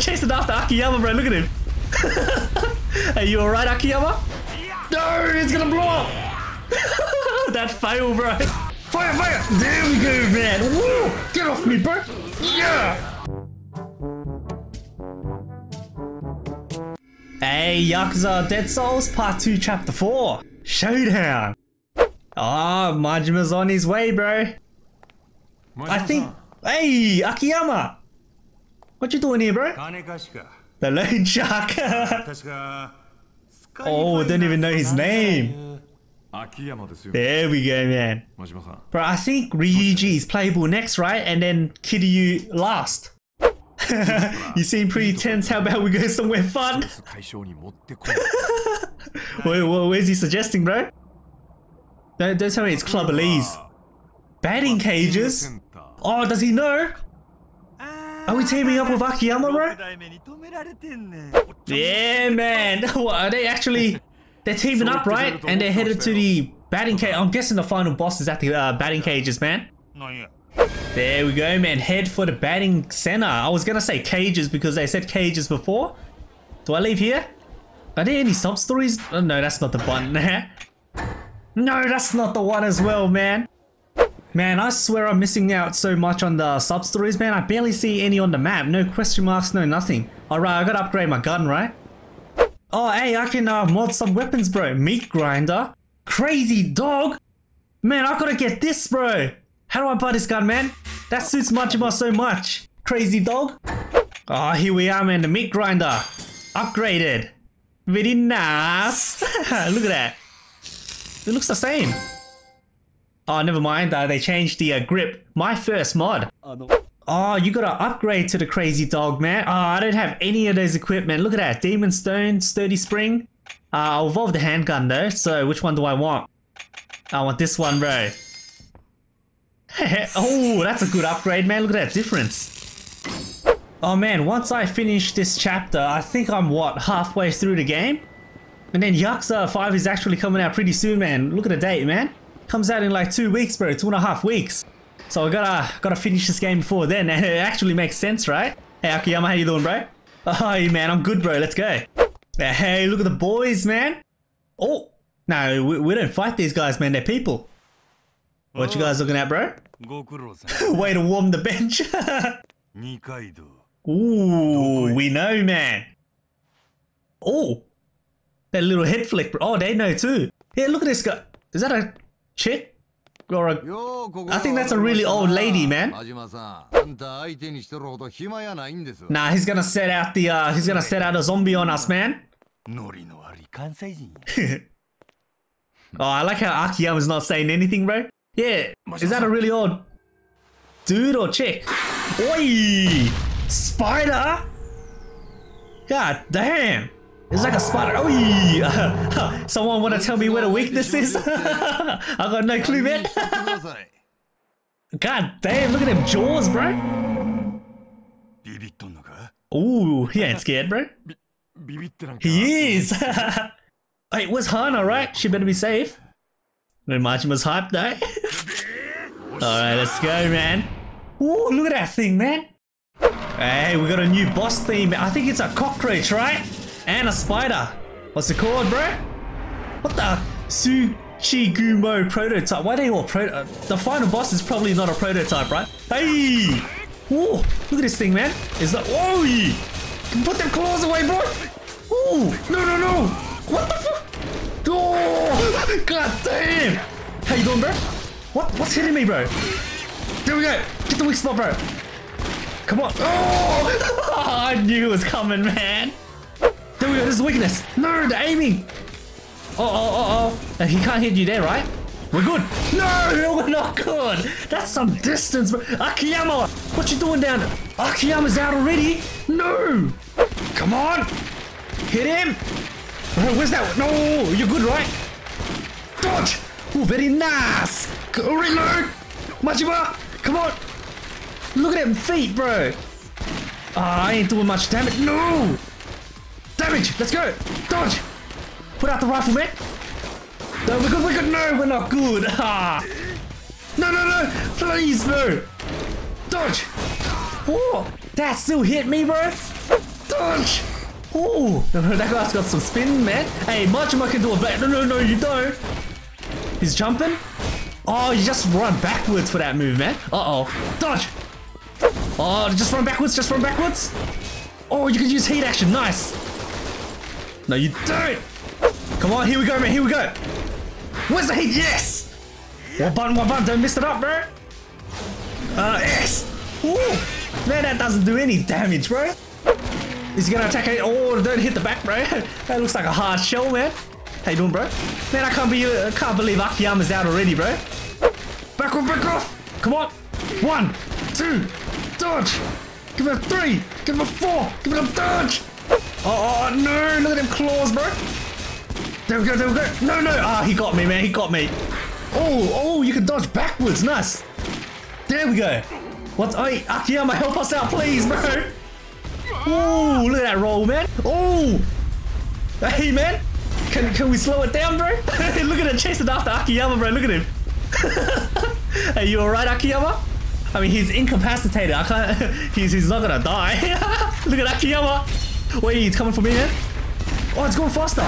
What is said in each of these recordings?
chasing after Akiyama, bro. Look at him. Are you alright, Akiyama? No, it's gonna blow up. that fail, bro. Fire, fire. There we go, man. Woo! Get off me, bro. Yeah. Hey, Yakuza Dead Souls Part 2 Chapter 4 Showdown! Ah, oh, Majima's on his way, bro. I think... Hey, Akiyama! What you doing here, bro? The Loan Shark! oh, I don't even know his name. There we go, man. Bro, I think Ryuji is playable next, right? And then Kiryu last. you seem pretty tense. How about we go somewhere fun? Wait, where's he suggesting, bro? Don't, don't tell me it's Club Elise. Batting cages? Oh, does he know? Are we teaming up with Akiyama, bro? Yeah, man. are they actually... They're teaming up, right? And they're headed to the batting cage. I'm guessing the final boss is at the uh, batting cages, man. There we go, man. Head for the batting center. I was gonna say cages because they said cages before. Do I leave here? Are there any sub stories? Oh, no, that's not the button. no, that's not the one as well, man. Man, I swear I'm missing out so much on the sub stories, man. I barely see any on the map. No question marks, no nothing. Alright, I gotta upgrade my gun, right? Oh, hey, I can uh, mod some weapons, bro. Meat grinder. Crazy dog. Man, I gotta get this, bro. How do I buy this gun, man? That suits Majima so much. Crazy dog. Oh, here we are, man. The meat grinder. Upgraded. Very nice. Look at that. It looks the same. Oh, never mind. Uh, they changed the uh, grip. My first mod. Oh, you gotta upgrade to the crazy dog, man. Oh, I don't have any of those equipment. Look at that. Demon Stone, Sturdy Spring. Uh, I'll evolve the handgun though. So which one do I want? I want this one, bro. oh, that's a good upgrade, man. Look at that difference. Oh man, once I finish this chapter, I think I'm, what, halfway through the game? And then Yakuza 5 is actually coming out pretty soon, man. Look at the date, man. Comes out in like two weeks, bro. Two and a half weeks. So I gotta, gotta finish this game before then. And it actually makes sense, right? Hey, Akiyama, how you doing, bro? Oh, man, I'm good, bro. Let's go. Hey, look at the boys, man. Oh, no, we, we don't fight these guys, man. They're people. What you guys looking at, bro? Way to warm the bench. Ooh, we know, man. Oh, that little head flick. bro. Oh, they know too. Yeah, look at this guy. Is that a chick? Or a... I think that's a really old lady, man. Nah, he's gonna set out the uh, he's gonna set out a zombie on us, man. oh, I like how Akiyama's not saying anything, bro. Yeah, is that a really old dude or chick? Oi! Spider? God damn! It's like a spider. Oi! Someone wanna tell me where the weakness is? I got no clue, man. God damn, look at them jaws, bro. Ooh, he ain't scared, bro. He is! hey, where's Hana, right? She better be safe. When Majima's hyped though. Alright, let's go, man. Ooh, look at that thing, man. Hey, we got a new boss theme. I think it's a cockroach, right? And a spider. What's it called, bro? What the? Tsuchigumo prototype. Why they all pro- uh, The final boss is probably not a prototype, right? Hey! Ooh, look at this thing, man. Is that- Whoa! Put them claws away, bro! Ooh! No, no, no! What the fuck? Oh! God damn! How you doing, bro? What? What's hitting me, bro? There we go. Get the weak spot, bro. Come on. Oh! I knew it was coming, man. This is weakness. No, the aiming. Oh, oh, oh, oh. He can't hit you there, right? We're good. No, we're not good. That's some distance. Akiyama, what you doing down there? Akiyama's out already. No. Come on. Hit him. Where's that? No, you're good, right? Dodge! Oh, very nice! Reload! Majima! Come on! Look at them feet, bro! Ah, I ain't doing much damage. No! Damage! Let's go! Dodge! Put out the rifle, man! No, we're good, we're good! No, we're not good! Ah! No, no, no! Please, bro! Dodge! Oh! That still hit me, bro! dodge! Ooh, that guy's got some spin, man. Hey, Majima can do a back. No, no, no, you don't. He's jumping. Oh, you just run backwards for that move, man. Uh-oh. Dodge! Oh, just run backwards, just run backwards. Oh, you can use heat action. Nice. No, you don't. Come on, here we go, man. Here we go. Where's the heat? Yes. One button, one button. Don't miss it up, bro. Uh, yes. Ooh. Man, that doesn't do any damage, bro. Is he gonna attack it? Oh, don't hit the back, bro. that looks like a hard shell, man. How you doing, bro? Man, I can't be, I can't believe Akiyama's out already, bro. Back off, back off. Come on. One, two, dodge. Give it a three. Give it a four. Give it a dodge. Oh, oh, no. Look at them claws, bro. There we go, there we go. No, no. Ah, he got me, man. He got me. Oh, oh, you can dodge backwards. Nice. There we go. What? Oh, Akiyama, help us out, please, bro. Oh, look at that roll, man. Oh. Hey, man. Can, can we slow it down, bro? look at it chasing after Akiyama, bro. Look at him. Are you alright, Akiyama? I mean, he's incapacitated. I can't. He's he's not gonna die. Look at Akiyama. Wait, he's coming for me, man. Oh, it's going faster.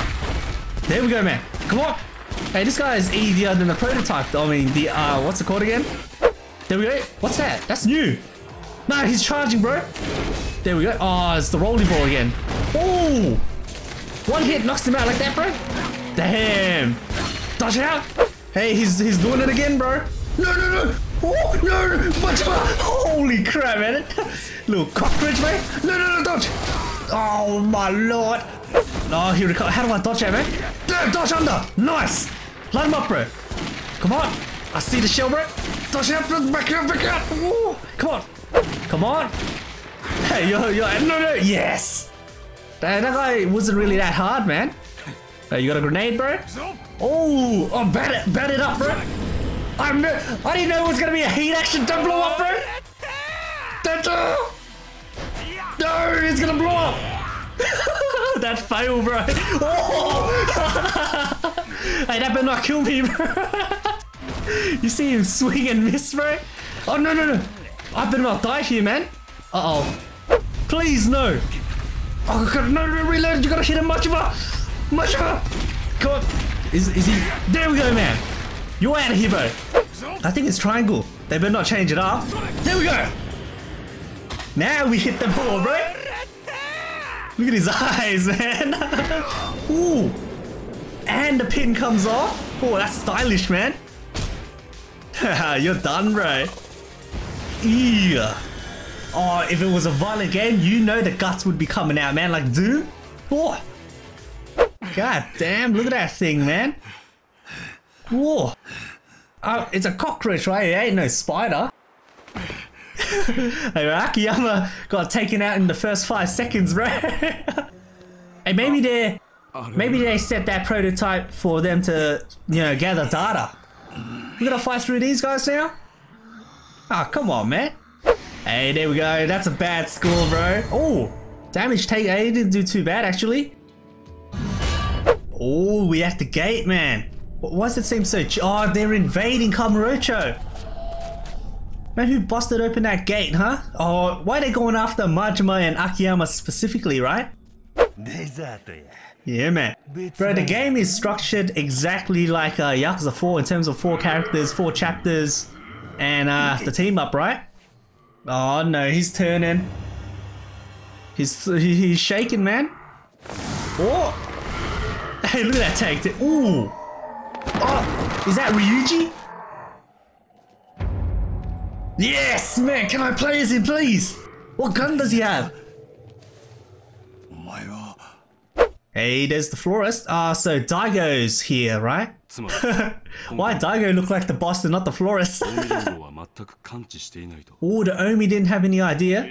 There we go, man. Come on. Hey, this guy is easier than the prototype. I mean, the uh, what's it called again? There we go. What's that? That's new. Nah, he's charging, bro. There we go. Oh, it's the rolling ball again. Oh, one hit knocks him out like that, bro. Damn. Dodge it out. Hey, he's he's doing it again, bro. No, no, no. Oh, no, no. Holy crap, man. Little cockroach, man. No, no, no, dodge. Oh, my lord. Oh, he go. How do I dodge that, man? Damn, dodge under. Nice. Light him up, bro. Come on. I see the shell, bro. Dodge up, back up, back up. Come on. Come on. Hey, yo, yo. No, no. Yes. That, that guy wasn't really that hard, man. Hey, you got a grenade, bro? Oh, oh, bat it, bat it up, bro. I'm, I didn't know it was gonna be a heat action. Don't blow up, bro. Don't. It's gonna blow up. that fail, bro. Oh. hey, that better not kill me, bro. you see him swing and miss, bro? Oh, no, no, no. I better not die here, man. Uh-oh. Please, no. Oh, God, no, no, reload. You gotta hit him much of a... Much of a... Come on. Is, is he... There we go, man. You're out of here, bro. I think it's triangle. They better not change it up. There we go. Now we hit the ball, bro. Look at his eyes, man. Ooh. And the pin comes off. Oh, that's stylish, man. You're done, bro. Yeah. Oh, if it was a violent game, you know the guts would be coming out, man. Like dude. Oh. God damn, look at that thing, man. Whoa. Oh, it's a cockroach, right? It ain't no spider. Akiyama got taken out in the first five seconds, bro. hey, maybe they maybe they set that prototype for them to, you know, gather data. We gotta fight through these guys now? Ah, oh, come on, man. Hey, there we go. That's a bad score, bro. Oh, damage take. Hey, didn't do too bad, actually. Oh, we at the gate, man. Why does it seem so... Oh, they're invading Kamurocho. Man, who busted open that gate, huh? Oh, why are they going after Majima and Akiyama specifically, right? Yeah, man. Bro, the game is structured exactly like uh, Yakuza 4 in terms of four characters, four chapters, and uh, the team up, right? Oh no, he's turning. He's he's shaking, man. Oh! Hey, look at that tag. Ooh! Oh, is that Ryuji? Yes, man, can I play as him, please? What gun does he have? Hey, there's the florist. Ah, uh, so Daigo's here, right? Why Daigo look like the boss and not the florist? oh, the Omi didn't have any idea.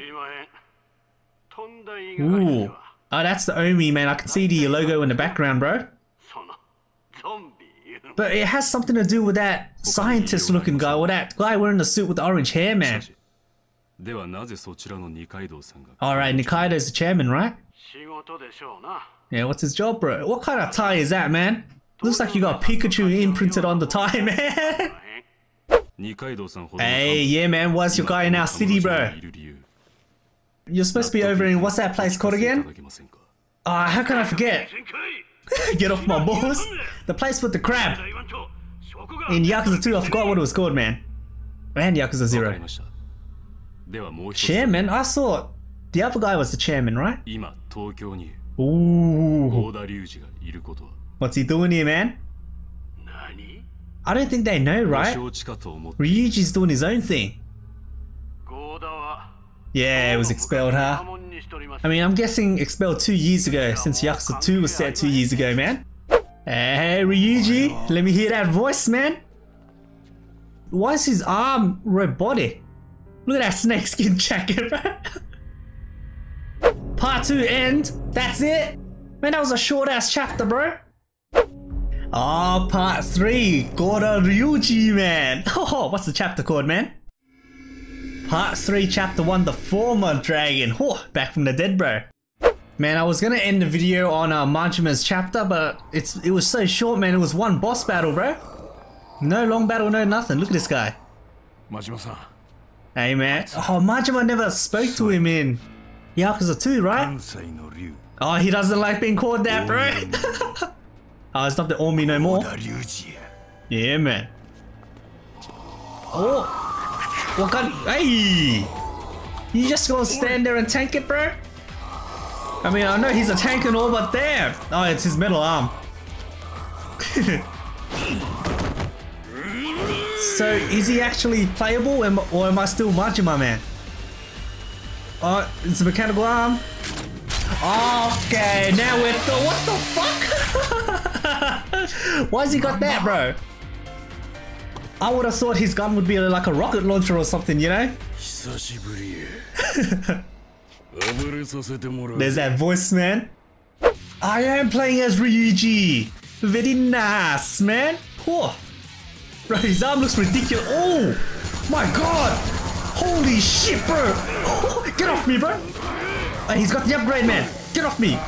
Ooh. Oh, that's the Omi, man. I can see the logo in the background, bro. But it has something to do with that scientist looking guy, or that guy wearing the suit with the orange hair, man. Alright, Nikaido's the chairman, right? Yeah, what's his job, bro? What kind of tie is that, man? Looks like you got Pikachu imprinted on the tie, man. hey, yeah, man, what's your guy in our city, bro? You're supposed to be over in what's that place called again? Ah, how can I forget? Get off my balls. The place with the crab. In Yakuza 2, I forgot what it was called, man. And Yakuza 0. Chairman? I thought the other guy was the chairman, right? Ooh. What's he doing here, man? I don't think they know, right? Ryuji's doing his own thing. Yeah, it was expelled, huh? I mean, I'm guessing Expelled two years ago since Yakuza 2 was set two years ago, man. Hey, Ryuji, let me hear that voice, man. Why is his arm robotic? Look at that snakeskin jacket, bro. Part 2 end. That's it. Man, that was a short ass chapter, bro. Oh, part 3. Goda Ryuji, man. Oh, what's the chapter called, man? Part 3, Chapter 1, The Former Dragon. Whew, back from the dead, bro. Man, I was gonna end the video on uh, Majima's chapter, but it's it was so short, man. It was one boss battle, bro. No long battle, no nothing. Look at this guy. Majima-san. Hey, man. Oh, Majima never spoke to him in Yakuza 2, right? Oh, he doesn't like being called that, bro. oh, oh it's not the Omi no more. Yeah, man. Oh what got? Hey, you just gonna stand there and tank it, bro? I mean, I know he's a tank and all, but damn! Oh, it's his metal arm. so, is he actually playable, or am I still marching my man? Oh, it's a mechanical arm. Okay, now we're th- what the fuck? Why's he got that, bro? I would have thought his gun would be like a rocket launcher or something, you know? There's that voice, man. I am playing as Ryuji. Very nice, man. Poor. Bro, his arm looks ridiculous. Oh, my God. Holy shit, bro. Oh, get off me, bro. And he's got the upgrade, man. Get off me.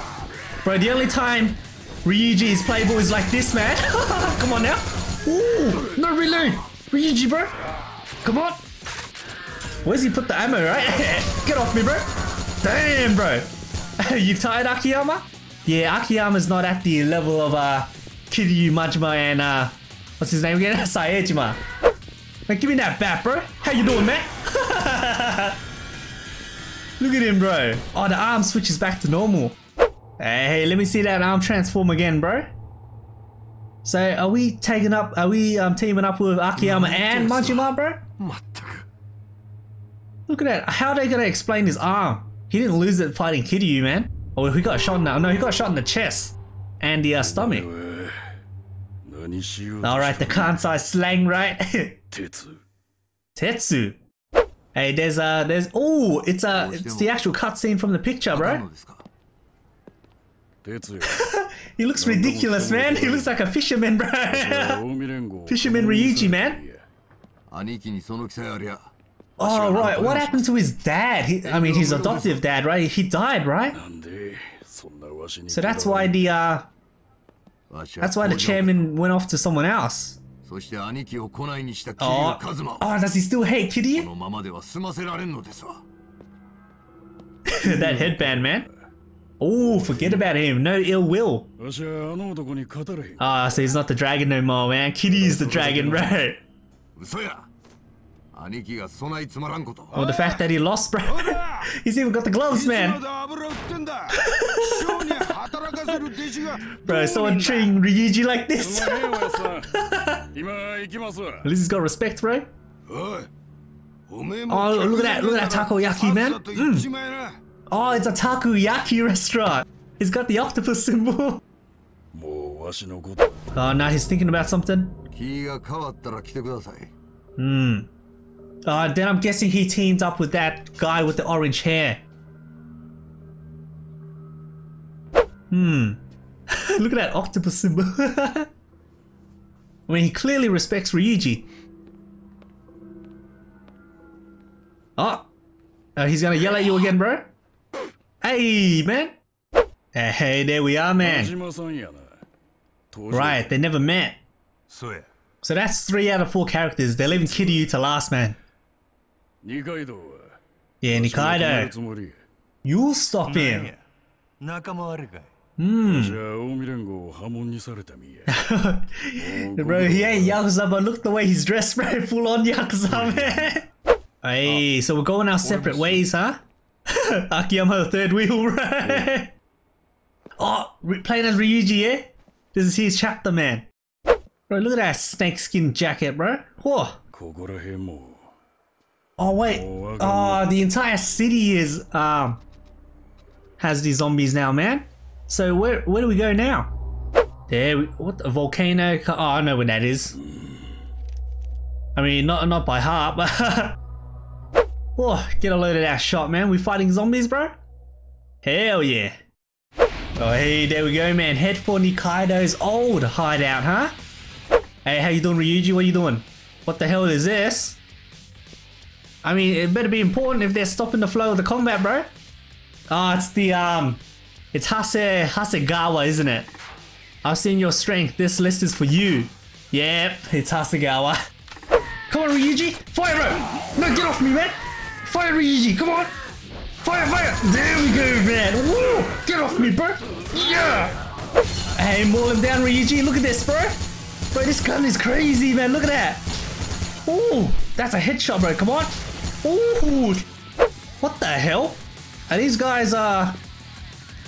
Bro, the only time Ryuji is playable is like this, man. Come on now. Ooh, no reload. Ryuji, bro. Come on. Where's he put the ammo, right? Get off me, bro. Damn, bro. you tired, Akiyama? Yeah, Akiyama's not at the level of uh, Kiryu Majima and uh, what's his name again? Saejima. Man, give me that bat, bro. How you doing, man? Look at him, bro. Oh, the arm switches back to normal. Hey, let me see that arm transform again, bro. So are we taking up? Are we um, teaming up with Akiyama and Majima, bro? Look at that. How are they gonna explain his arm? He didn't lose it fighting Kiryu, man. Oh, he got shot now. No, he got shot in the chest and the uh, stomach. All right, the Kansai slang, right? Tetsu. Tetsu. Hey, there's a uh, there's oh, it's a uh, it's the actual cutscene from the picture, bro. He looks ridiculous, man. He looks like a fisherman, bro. fisherman Ryuji, man. Oh, right. What happened to his dad? He, I mean, his adoptive dad, right? He died, right? So uh, that's why the, uh... That's why the chairman went off to someone else. Oh, oh does he still hate Kiryu? that headband, man. Oh, forget about him. No ill will. Ah, so he's not the dragon no more, man. Kiryu's the dragon, right? Oh, the fact that he lost, bro. he's even got the gloves, man. bro, someone treating Ryuji like this. At least he's got respect, bro. Oh, look at that. Look at that takoyaki, man. Mm. Oh, it's a takoyaki restaurant. He's got the octopus symbol. Oh, now he's thinking about something. Hmm. Uh, then I'm guessing he teamed up with that guy with the orange hair. Hmm. Look at that octopus symbol. I mean, he clearly respects Ryuji. Oh! Uh, he's gonna yell at you again, bro? Hey, man. Hey, there we are, man. Right, they never met. So that's three out of four characters. They're leaving Kiryu to last, man. Yeah, Nikaido. You'll stop him. the hmm. bro, he ain't Yakuza, but look the way he's dressed, bro. Full on Yakuza, man. hey, so we're going our separate ways, huh? Akiyama the third wheel, right? Yeah. Oh, playing as Ryuji, eh? This is his chapter, man. Bro, look at that snakeskin jacket, bro. Whoa. Oh, wait. Oh, the entire city is, um, has these zombies now, man. So where, where do we go now? There, we, what, a volcano? Oh, I know where that is. I mean, not, not by heart, but... oh, get a load of that shot, man. We fighting zombies, bro. Hell yeah. Oh, hey, there we go, man. Head for Nikaido's old hideout, huh? Hey, how you doing, Ryuji? What are you doing? What the hell is this? I mean, it better be important if they're stopping the flow of the combat, bro. Oh, it's the, um, it's Hase, Hasegawa, isn't it? I've seen your strength. This list is for you. Yep, it's Hasegawa. Come on, Ryuji. Fire, bro. No, get off me, man. Fire, Ryuji. Come on. Fire, fire. There we go, man. Woo. Get off me, bro. Yeah. Hey, maul him down, Ryuji. Look at this, bro. Bro, this gun is crazy, man. Look at that. Ooh, that's a headshot, bro. Come on. Ooh. What the hell? Are these guys, uh...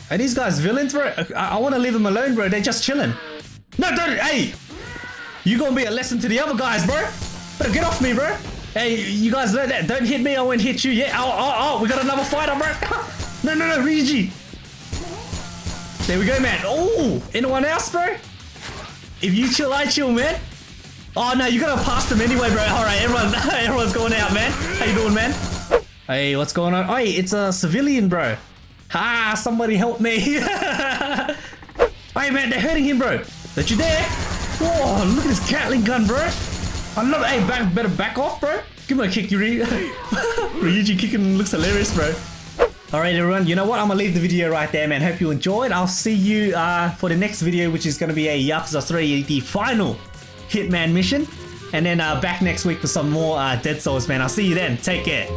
Are these guys villains, bro? I, I want to leave them alone, bro. They're just chilling. No, don't. Hey! You gonna be a lesson to the other guys, bro. Better get off me, bro. Hey, you guys know that. Don't hit me, I won't hit you. Yeah, oh, oh, oh. We got another fighter, bro. no, no, no, Ryuji. There we go, man. Oh, anyone else, bro? If you chill, I chill, man. Oh no, you gotta pass them anyway, bro. All right, everyone, everyone's going out, man. How you doing, man? Hey, what's going on? Hey, it's a civilian, bro. Ah, somebody help me. hey, man, they're hurting him, bro. Don't you dare. Whoa, look at this Gatling gun, bro. It. Hey, back, better back off, bro. Give me a kick, Yuri. Ryuji kicking looks hilarious, bro. Alright everyone, you know what? I'm gonna leave the video right there, man. Hope you enjoyed. I'll see you uh, for the next video, which is gonna be a Yakuza 3, the final Hitman mission. And then uh, back next week for some more uh, Dead Souls, man. I'll see you then. Take care.